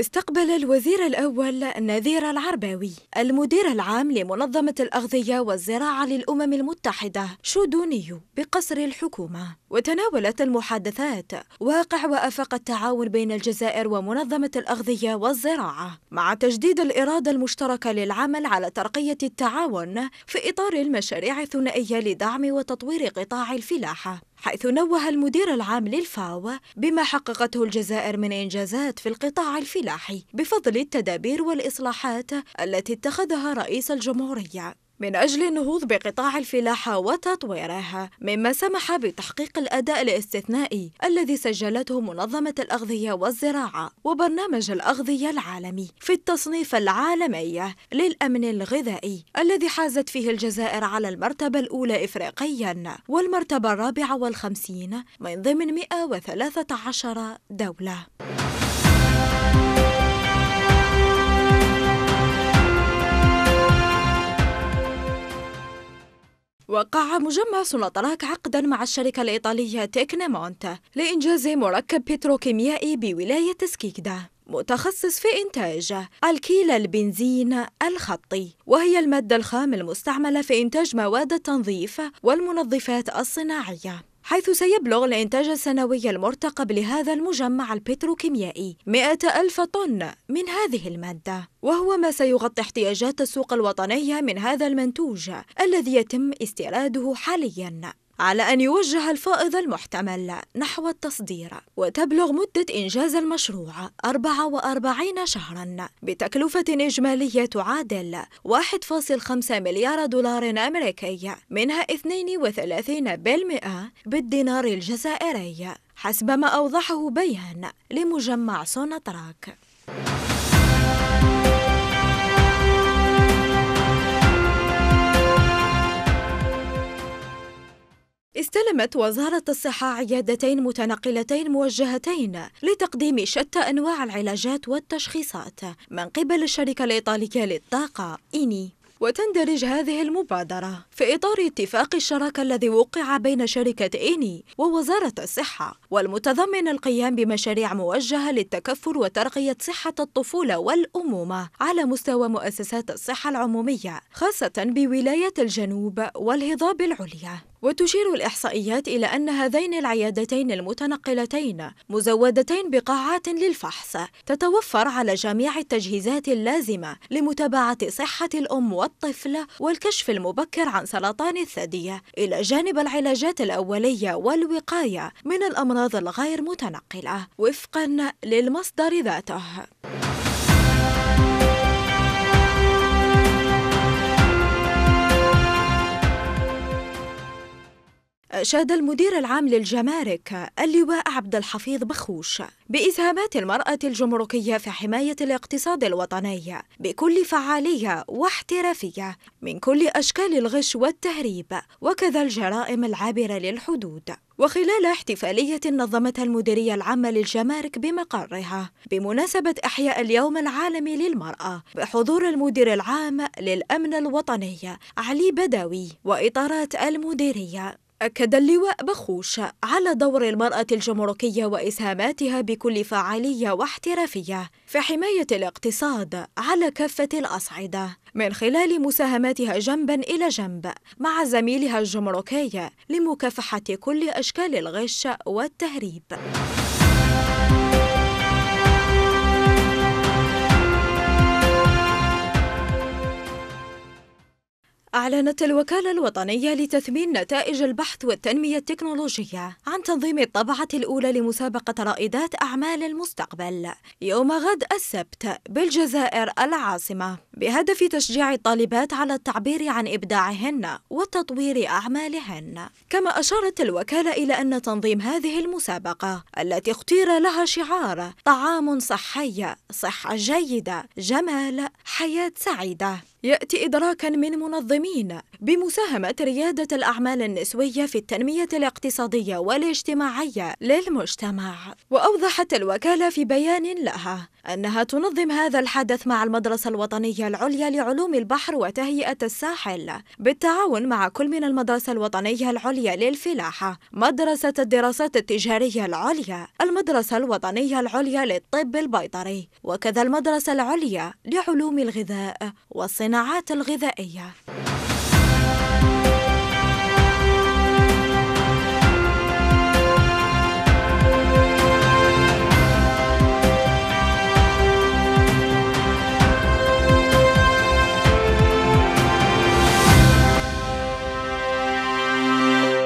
استقبل الوزير الأول نذير العرباوي المدير العام لمنظمة الأغذية والزراعة للأمم المتحدة شودونيو بقصر الحكومة. وتناولت المحادثات واقع وآفاق التعاون بين الجزائر ومنظمة الأغذية والزراعة مع تجديد الإرادة المشتركة للعمل على ترقية التعاون في إطار المشاريع الثنائية لدعم وتطوير قطاع الفلاحة حيث نوه المدير العام للفاو بما حققته الجزائر من إنجازات في القطاع الفلاحي بفضل التدابير والإصلاحات التي اتخذها رئيس الجمهورية. من أجل النهوض بقطاع الفلاحة وتطويرها مما سمح بتحقيق الأداء الاستثنائي الذي سجلته منظمة الأغذية والزراعة وبرنامج الأغذية العالمي في التصنيف العالمي للأمن الغذائي الذي حازت فيه الجزائر على المرتبة الأولى إفريقيا والمرتبة الرابعة والخمسين من ضمن 113 دولة. وقع مجمع سوناتراك عقدا مع الشركة الإيطالية تكنيمونت لإنجاز مركب بتروكيميائي بولاية سكيكدا متخصص في إنتاج الكيل البنزين الخطي وهي المادة الخام المستعملة في إنتاج مواد التنظيف والمنظفات الصناعية. حيث سيبلغ الإنتاج السنوي المرتقب لهذا المجمع البتروكيميائي مئة ألف طن من هذه المادة. وهو ما سيغطي احتياجات السوق الوطنية من هذا المنتوج الذي يتم استيراده حالياً. على أن يوجه الفائض المحتمل نحو التصدير وتبلغ مدة إنجاز المشروع 44 شهرا بتكلفة إجمالية تعادل 1.5 مليار دولار أمريكي منها 32% بالدينار الجزائري حسب ما أوضحه بيان لمجمع سوناتراك. استلمت وزارة الصحة عيادتين متنقلتين موجهتين لتقديم شتى أنواع العلاجات والتشخيصات من قبل الشركة الإيطالية للطاقة إيني. وتندرج هذه المبادرة في إطار اتفاق الشراكة الذي وقع بين شركة إيني ووزارة الصحة والمتضمن القيام بمشاريع موجهة للتكفل وترقية صحة الطفولة والأمومة على مستوى مؤسسات الصحة العمومية خاصة بولاية الجنوب والهضاب العليا. وتشير الإحصائيات إلى أن هذين العيادتين المتنقلتين مزودتين بقاعات للفحص تتوفر على جميع التجهيزات اللازمة لمتابعة صحة الأم والطفل والكشف المبكر عن سرطان الثدي إلى جانب العلاجات الأولية والوقاية من الأمراض الغير متنقلة وفقا للمصدر ذاته. أشاد المدير العام للجمارك اللواء عبد الحفيظ بخوش بإسهامات المرأة الجمركية في حماية الاقتصاد الوطني بكل فعالية واحترافية من كل أشكال الغش والتهريب وكذا الجرائم العابرة للحدود. وخلال احتفالية نظمتها المديرية العامة للجمارك بمقرها بمناسبة إحياء اليوم العالمي للمرأة بحضور المدير العام للأمن الوطني علي بدوي وإطارات المديرية. أكد اللواء بخوش على دور المرأة الجمركية وإسهاماتها بكل فعالية واحترافية في حماية الاقتصاد على كافة الأصعدة من خلال مساهماتها جنبا إلى جنب مع زميلها الجمركي لمكافحة كل أشكال الغش والتهريب. أعلنت الوكالة الوطنية لتثمين نتائج البحث والتنمية التكنولوجية عن تنظيم الطبعة الأولى لمسابقة رائدات أعمال المستقبل يوم غد السبت بالجزائر العاصمة بهدف تشجيع الطالبات على التعبير عن إبداعهن وتطوير أعمالهن. كما أشارت الوكالة إلى أن تنظيم هذه المسابقة التي اختير لها شعار طعام صحي صحة جيدة جمال حياة سعيدة يأتي إدراكا من منظمين بمساهمة ريادة الأعمال النسوية في التنمية الاقتصادية والاجتماعية للمجتمع. وأوضحت الوكالة في بيان لها أنها تنظم هذا الحدث مع المدرسة الوطنية العليا لعلوم البحر وتهيئة الساحل بالتعاون مع كل من المدرسة الوطنية العليا للفلاحة مدرسة الدراسات التجارية العليا المدرسة الوطنية العليا للطب البيطري وكذا المدرسة العليا لعلوم الغذاء والصناعات الغذائية.